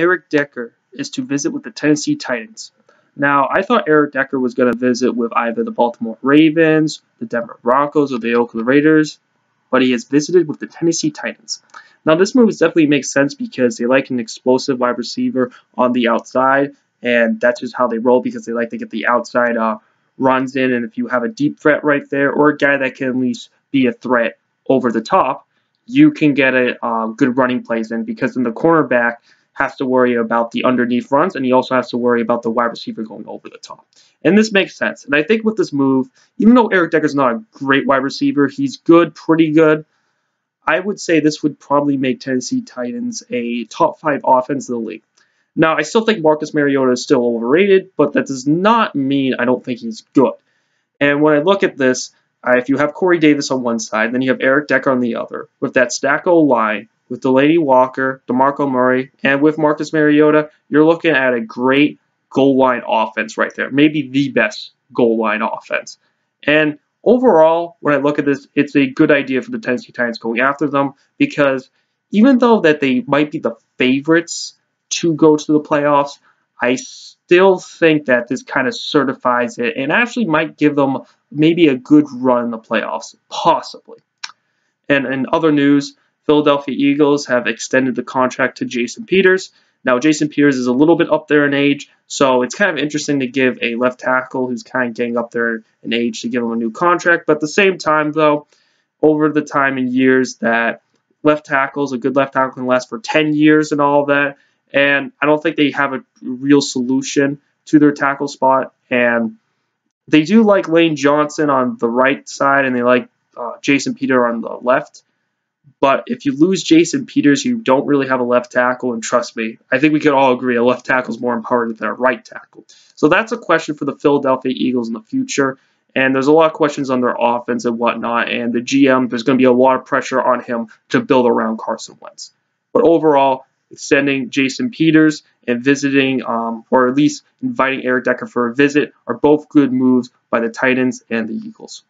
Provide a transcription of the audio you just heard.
Eric Decker is to visit with the Tennessee Titans. Now, I thought Eric Decker was going to visit with either the Baltimore Ravens, the Denver Broncos, or the Oakland Raiders, but he has visited with the Tennessee Titans. Now, this move definitely makes sense because they like an explosive wide receiver on the outside, and that's just how they roll because they like to get the outside uh, runs in. And if you have a deep threat right there, or a guy that can at least be a threat over the top, you can get a uh, good running plays in because in the cornerback has to worry about the underneath runs and he also has to worry about the wide receiver going over the top. And this makes sense. And I think with this move, even though Eric Decker's not a great wide receiver, he's good, pretty good. I would say this would probably make Tennessee Titans a top five offense in the league. Now, I still think Marcus Mariota is still overrated, but that does not mean I don't think he's good. And when I look at this, uh, if you have Corey Davis on one side, then you have Eric Decker on the other, with that stack O line, with Delanie Walker, DeMarco Murray, and with Marcus Mariota, you're looking at a great goal line offense right there. Maybe the best goal line offense. And overall, when I look at this, it's a good idea for the Tennessee Titans going after them because even though that they might be the favorites to go to the playoffs, I still think that this kind of certifies it and actually might give them maybe a good run in the playoffs, possibly. And in other news, Philadelphia Eagles have extended the contract to Jason Peters. Now, Jason Peters is a little bit up there in age, so it's kind of interesting to give a left tackle who's kind of getting up there in age to give him a new contract. But at the same time, though, over the time and years that left tackles, a good left tackle can last for 10 years and all that, and I don't think they have a real solution to their tackle spot. And they do like Lane Johnson on the right side, and they like uh, Jason Peter on the left. But if you lose Jason Peters, you don't really have a left tackle. And trust me, I think we could all agree a left tackle is more important than a right tackle. So that's a question for the Philadelphia Eagles in the future. And there's a lot of questions on their offense and whatnot. And the GM, there's going to be a lot of pressure on him to build around Carson Wentz. But overall, extending Jason Peters and visiting, um, or at least inviting Eric Decker for a visit, are both good moves by the Titans and the Eagles.